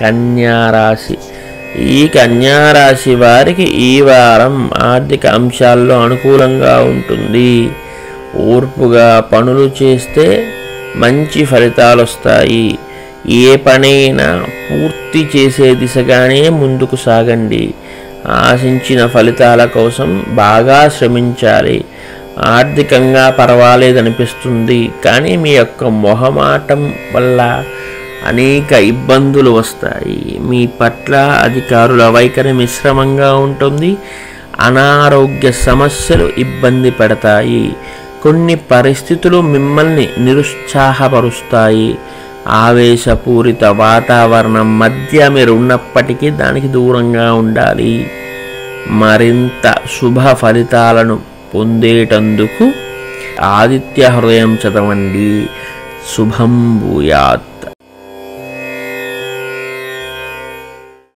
కన్యారాశి. ఈ కన్యారాశి వారికి ఈ వారం ఆర్థిక అంశాల్లో అనుకూలంగా ఉంటుంది. ఓర్పుగా పనులు చేస్తే మంచి ఫలితాలు వస్తాయి. ఏ పనైనా పూర్తి చేసే దిశగానే ముందుకు సాగండి. ఆశించిన ఫలితాల కోసం బాగా శ్రమించాలి. ఆర్థికంగా పర్వాలేదనిపిస్తుంది కానీ మీ యొక్క మొహమాటం వల్ల అనేక ఇబ్బందులు వస్తాయి. మీ పట్ల అధికారుల వైఖరి మిశ్రమంగా ఉంటుంది. అనారోగ్య సమస్యలు ఇబ్బంది పెడతాయి. కొన్ని పరిస్థితులు మిమ్మల్ని నిరుత్సాహపరుస్తాయి. ఆవేశపూరిత వాతావరణం మధ్య మీరు ఉన్నప్పటికీ దానికి దూరంగా ఉండాలి. మరింత శుభ ఫలితాలను పొందేటందుకు ఆదిత్య హృదయం చదవండి. శుభం భూయాత్.